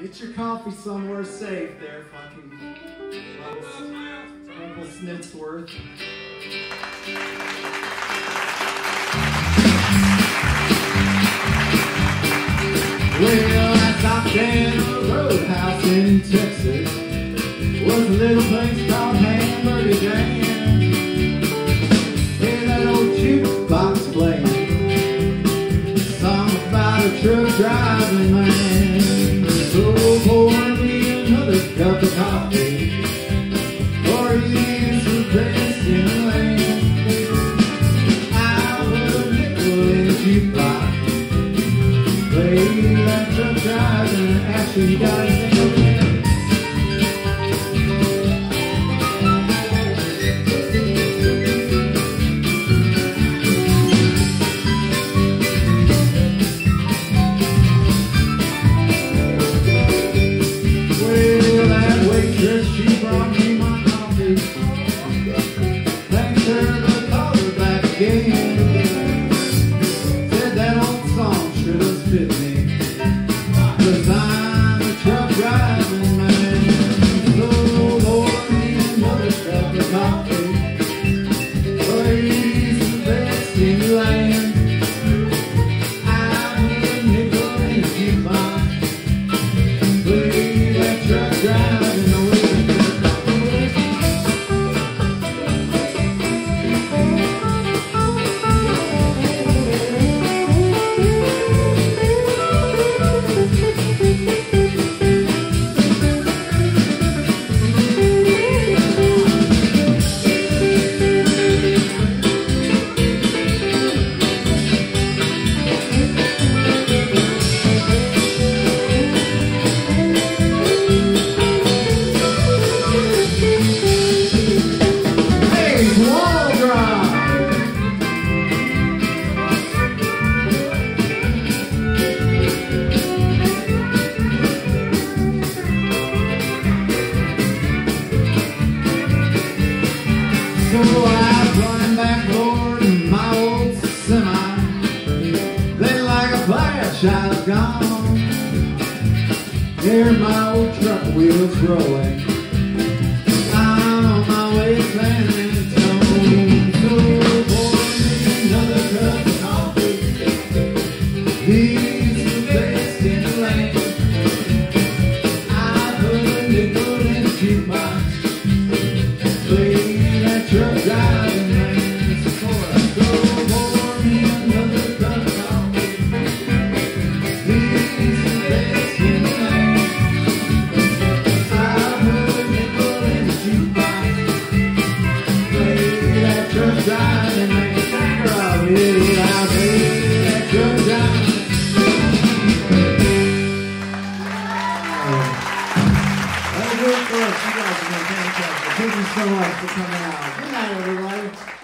Get your coffee somewhere safe there, fucking Uncle Snitsworth. Well, I stopped in a roadhouse in Texas. Was a little place called Hamburger Dan's. Hear that old jukebox playing. Song about a truck driving man. Driving after you So I run back door to my old semi. Then like a flash I was gone. Hear my old truck wheels rolling. I'm That'll do it for us. You guys have been fantastic. Thank you so much for coming out. Good night, everybody.